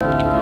you